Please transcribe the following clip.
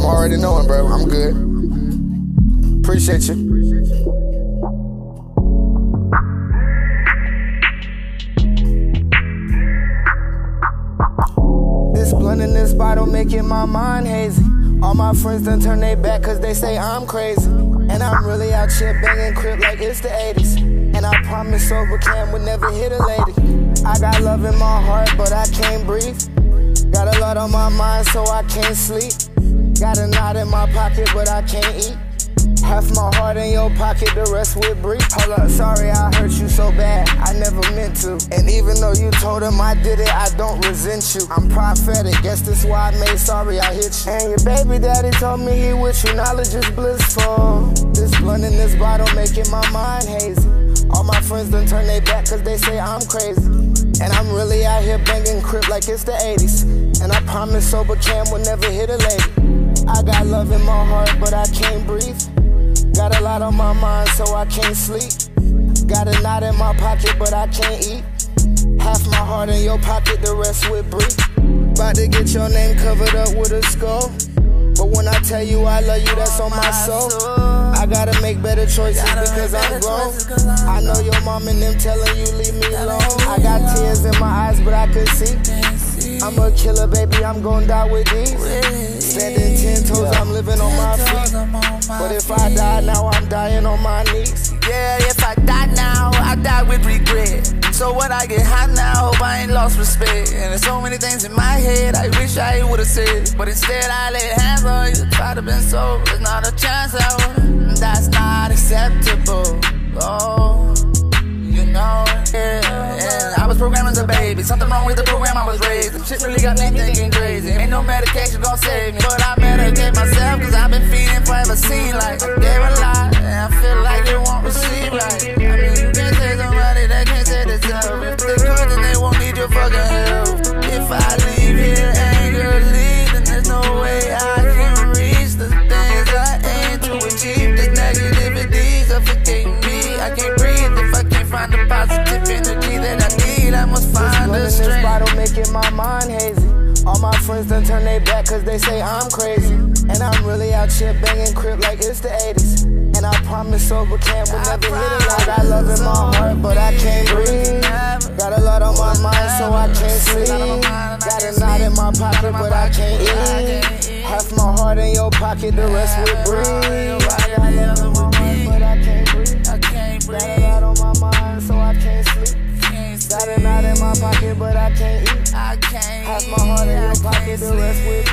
I'm already knowing, bro. I'm good. Appreciate you. This blunt in this bottle making my mind hazy. All my friends done turn their back cause they say I'm crazy. And I'm really out here banging crip like it's the 80s. And I promise sober Kam would never hit a lady. I got love in my heart, but I can't breathe. Got a lot on my mind, so I can't sleep. Got a knot in my pocket, but I can't eat. Half my heart in your pocket, the rest with brief. Hold up, sorry I hurt you so bad, I never meant to. And even though you told him I did it, I don't resent you. I'm prophetic, guess that's why I made sorry I hit you. And your baby daddy told me he with you, knowledge is blissful. This blunt in this bottle making my mind hazy. All my friends done turn their back cause they say I'm crazy. And I'm really out here banging crip like it's the 80s. And I promise sober Kam will never hit a lady. I got love in my heart, but I can't breathe. Got a lot on my mind, so I can't sleep. Got a knot in my pocket, but I can't eat. Half my heart in your pocket, the rest with brief. About to get your name covered up with a skull. But when I tell you I love you, that's on my soul. I gotta make better choices because I'm grown. I know your mom and them telling you leave me alone. I got tears in my eyes, but I could see. I'm a killer, baby, I'm gon' die with these. Standing ten toes, I'm living on my feet. But if I die now, I'm dying on my knees. Yeah, if I die now, I die with regret. So when I get hot now, hope I ain't lost respect. And there's so many things in my head I wish I would've said. But instead I laid hands on you, try to been so. There's not a chance I would. That's not acceptable. As a baby. Something wrong with the program I was raised. Shit really got me thinking crazy. Ain't no medication gonna save me. But I in this bottle making my mind hazy. All my friends done turn their back cause they say I'm crazy. And I'm really out here banging crip like it's the 80s. And I promise sober Kam will never hit it like I love in my heart, but I can't breathe. Got a lot on my mind, so I can't sleep. Got a knot in my pocket, but I can't eat. Half my heart in your pocket, the rest will breathe. The rest can't.